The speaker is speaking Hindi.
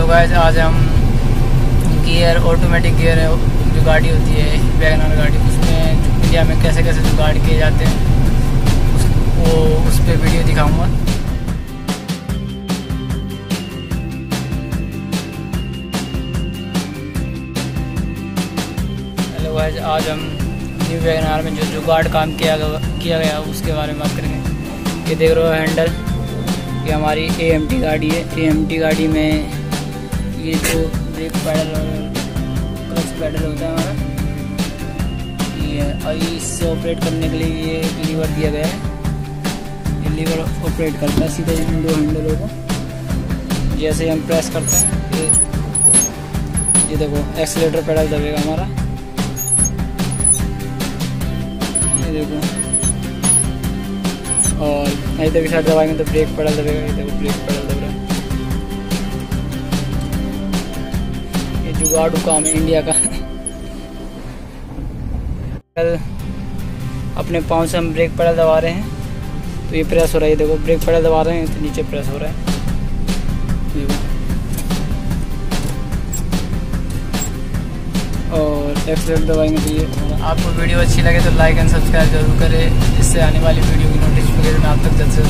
हेलो गाइस आज हम गियर ऑटोमेटिक गियर है जो गाड़ी होती है वैगनर गाड़ी उसमें इंडिया में कैसे कैसे जो गाड़ी किए जाते हैं उस, वो उस पर वीडियो दिखाऊँगा। हेलो गाइस आज हम न्यू वैगनार में जो जुगाड़ काम किया किया गया उसके बारे में बात करेंगे। ये देख रहे हो हैंडल ये हमारी ए गाड़ी है। एएमटी गाड़ी में ये जो ब्रेक पैडल क्लच पैडल होता है ये और इससे ऑपरेट करने के लिए ये लीवर दिया गया है। ये लीवर ऑपरेट करता है सीधे इन दो हैंडलों को। जैसे हम प्रेस करते हैं, ये ये देखो एक्सीटर पैडल दबेगा हमारा। ये देखो। और इधर की साइड दबाएँगे तो ब्रेक पैडल दबेगा ये देखो ब्रेक पैडल जुगाड़ू काम है इंडिया का। कल अपने पाँव से हम ब्रेक पैडल दबा रहे हैं। तो ये प्रेस हो रहा है देखो ब्रेक पैडल दबा रहे हैं तो नीचे प्रेस हो रहा है। और एक्सलेट दबाएँगे तो ये। आपको वीडियो अच्छी लगे तो लाइक एंड सब्सक्राइब ज़रूर करें। इससे आने वाली वीडियो की नोटिफिकेशन आप तक जल्द से